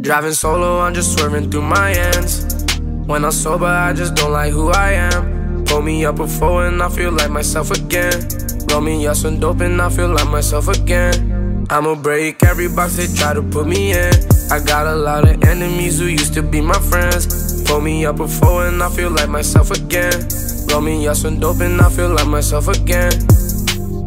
Driving solo, I'm just swerving through my ends. When I'm sober, I just don't like who I am. Pull me up a before and I feel like myself again. Roll me up some dope and I feel like myself again. I'ma break every box they try to put me in. I got a lot of enemies who used to be my friends. Pull me up a before and I feel like myself again. Roll me up some dope and I feel like myself again.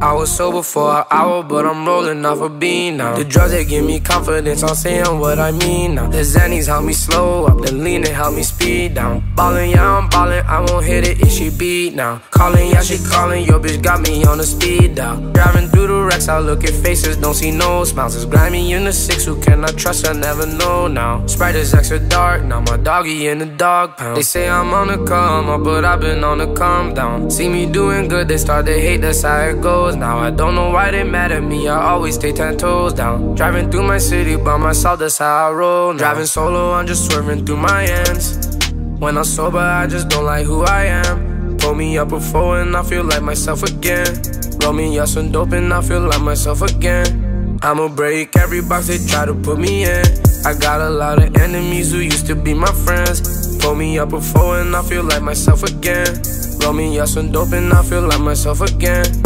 I was sober for an hour, but I'm rolling off a bean now. The drugs they give me confidence, I'm saying what I mean now. The Xannies help me slow up, the lean they help me speed down. Ballin', yeah, I'm ballin', I won't hit it if she beat now. Callin', yeah, she callin', your bitch got me on the speed dial. Driving through the wrecks, I look at faces, don't see no smiles. It's grimy in the six, who can I trust? I never know now. Sprite is extra dark, now my doggy in the dog pound. They say I'm on the come up, but I've been on the calm down. See me doing good, they start to hate, that's how it goes now. I don't know why they mad at me, I always stay ten toes down. Driving through my city by myself, that's how I roll now. Driving solo, I'm just swerving through my ends. When I'm sober, I just don't like who I am. Pull me up before and I feel like myself again. Roll me up some dope and I feel like myself again. I'ma break every box they try to put me in. I got a lot of enemies who used to be my friends. Pull me up before and I feel like myself again. Roll me up some dope and I feel like myself again.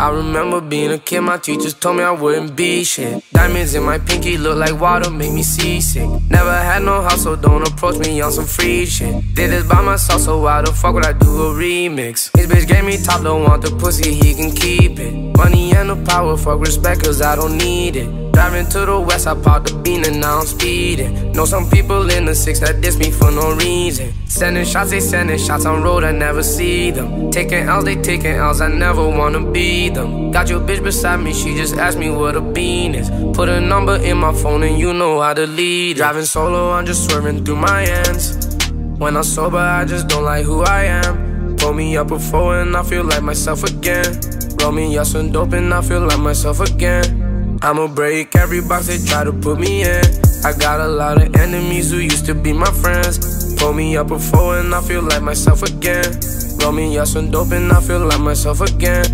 I remember being a kid, my teachers told me I wouldn't be shit. Diamonds in my pinky look like water, make me seasick. Never had no house, so don't approach me on some free shit. Did this by myself, so why the fuck would I do a remix? His bitch gave me top, don't want the pussy, he can keep it. Money and the power, fuck respect, cause I don't need it. Driving to the west, I popped the bean and now I'm speeding. Know some people in the six that diss me for no reason. Sending shots, they sending shots on road, I never see them. Taking L's, they taking L's, I never wanna be them. Got your bitch beside me, she just asked me what a bean is. Put a number in my phone and you know how to lead. Driving solo, I'm just swerving through my ends. When I'm sober, I just don't like who I am. Pull me up before and I feel like myself again. Roll me up some dope and I feel like myself again. I'ma break every box they try to put me in. I got a lot of enemies who used to be my friends. Pull me up before and I feel like myself again. Roll me up some dope and I feel like myself again.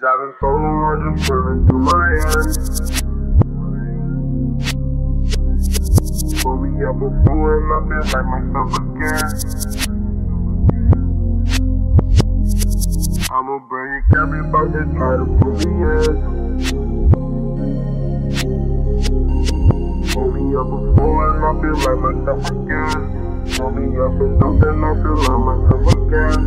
Driving solo, I'm just swerving through my end. Pull me up before and I feel like myself again. I'ma break every box that try to put me in. Again. Pull me up and up and I feel like myself again.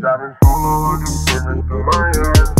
Driving solo, just swerving through my yard.